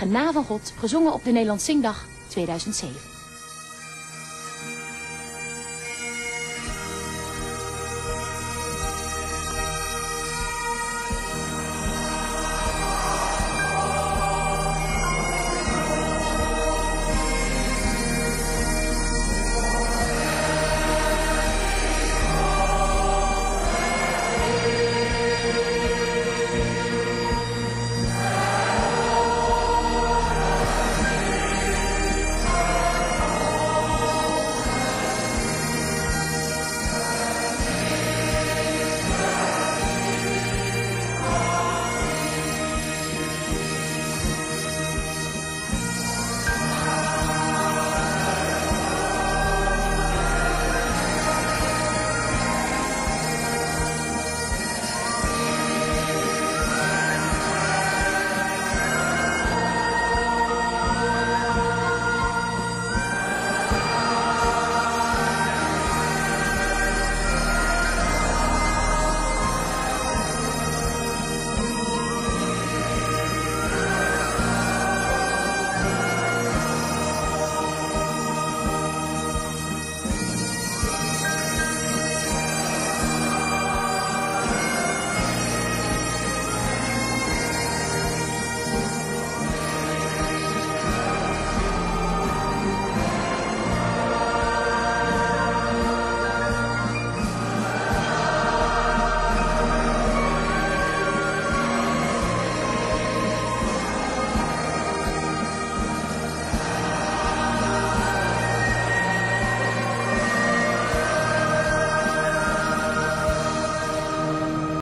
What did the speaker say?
Gena van God, gezongen op de Nederlands Zingdag 2007.